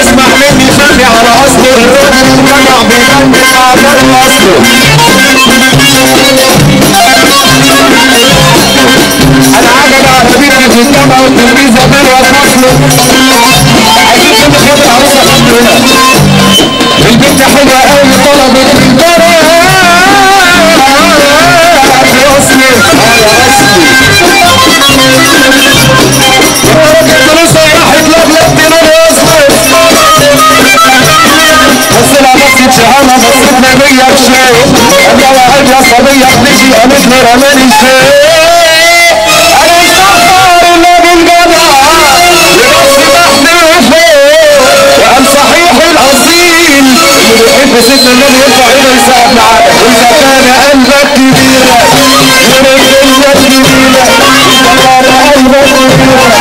اسمع مني الجامعة والتلميذة بره فصله عايزين كل خاطر عروسة خط هنا البنت حلوة قوي طلبت الجرى في اصلي على اصلي الفلوسة راحت لبلب دينار بس لا بصيت شهامة بصيت نبية بشيء أنا وعد يا صبية بنجي قامت لي رماني شيء بيحب سيدنا النبي يرفع ايده يساعد معانا. واذا كان قلبك كبير يرد الدنيا كبيرة إذا كان قلبك كبير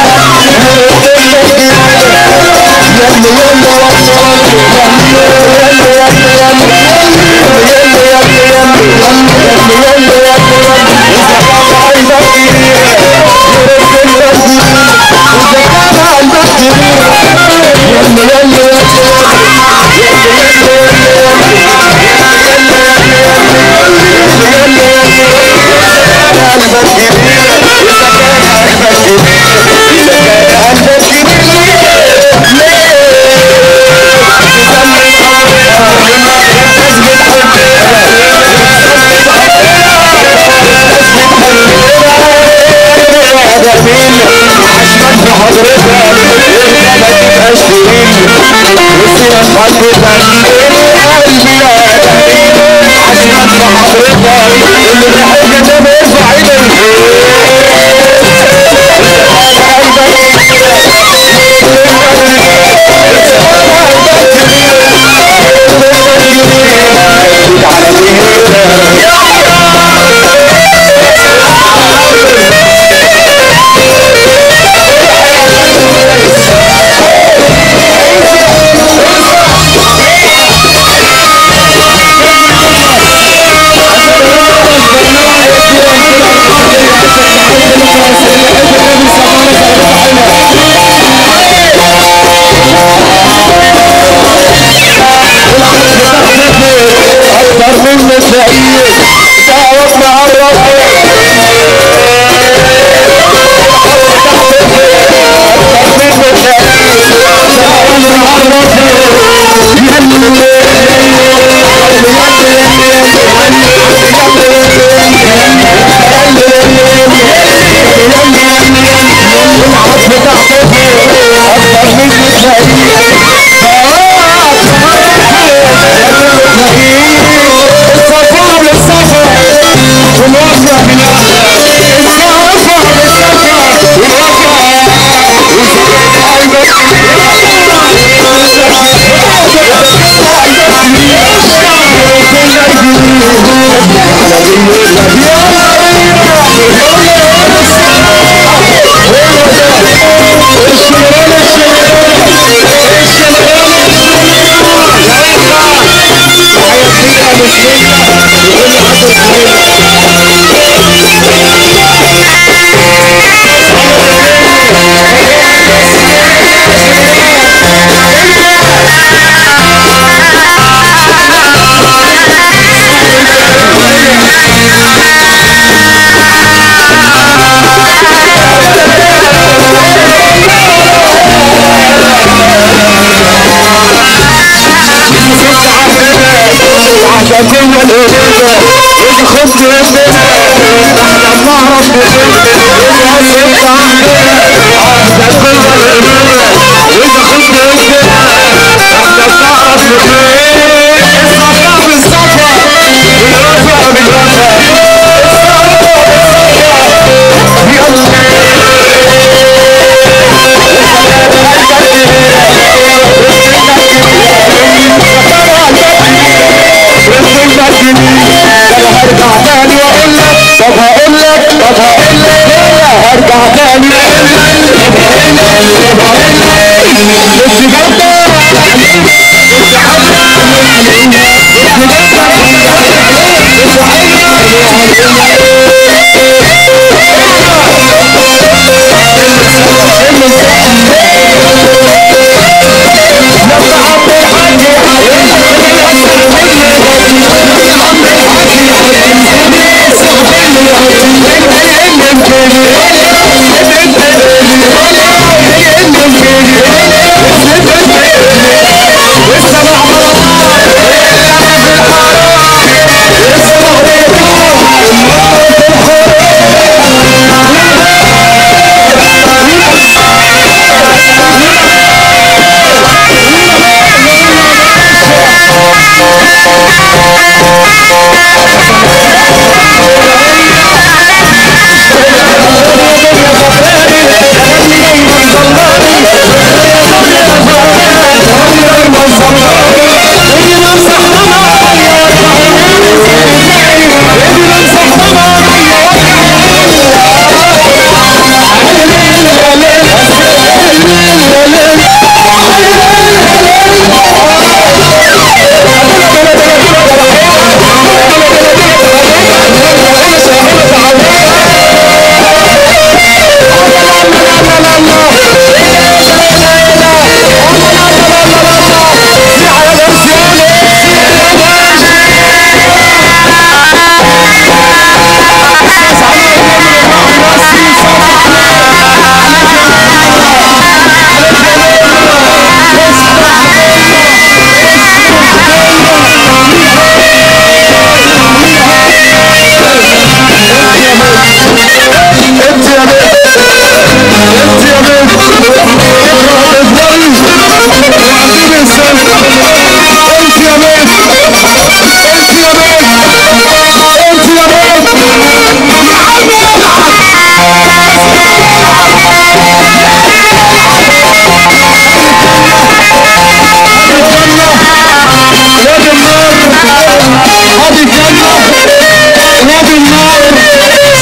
باب الجنة باب النار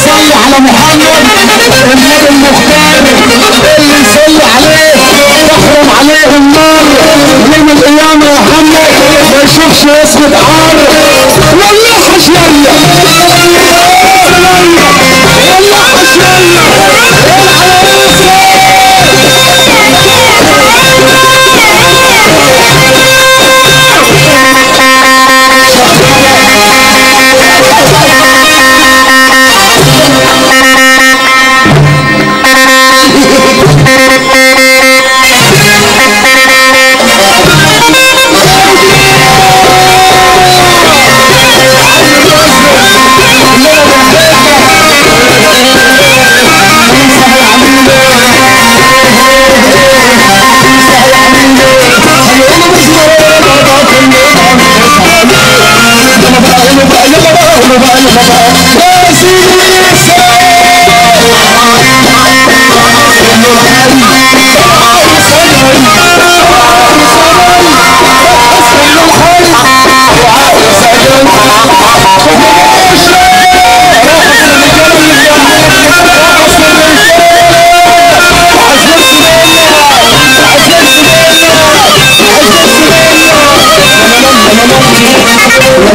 صل على محمد النبي المختار اللي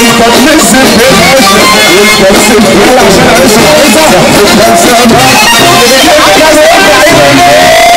Thank you.